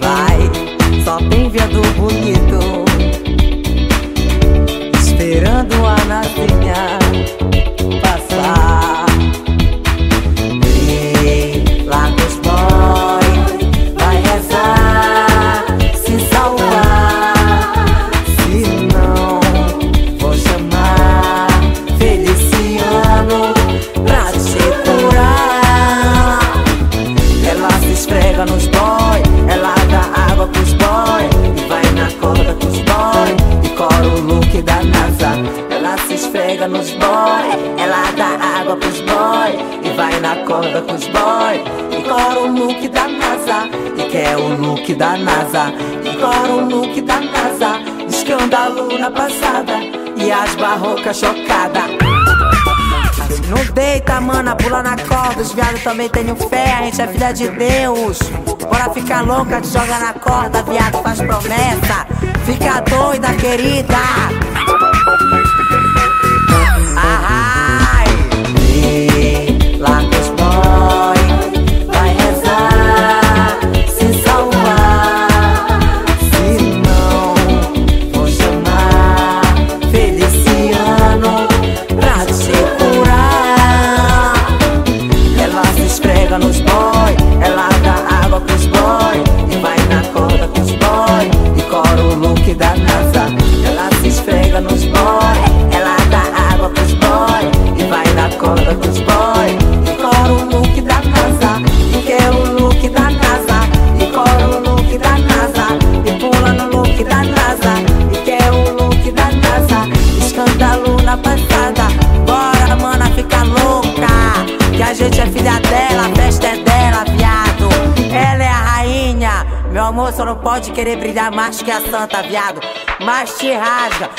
Vai, só tem viado bonito. Esperando a nadinha passar. Esfrega nos boy. Ela dá água pros boy e vai na corda com os boy. E cora o look da NASA e quer o look da NASA. E cora o look da NASA. Escândalo na passada e as barrocas chocadas. Não deita, mana, pula na corda. Os viados também tenho fé, a gente é filha de Deus. Bora ficar louca, te joga na corda, viado faz promessa. Fica doida, querida. Esfrega nos boy, ela Meu amor só não pode querer brilhar mais que a santa, viado. Mas te rasga,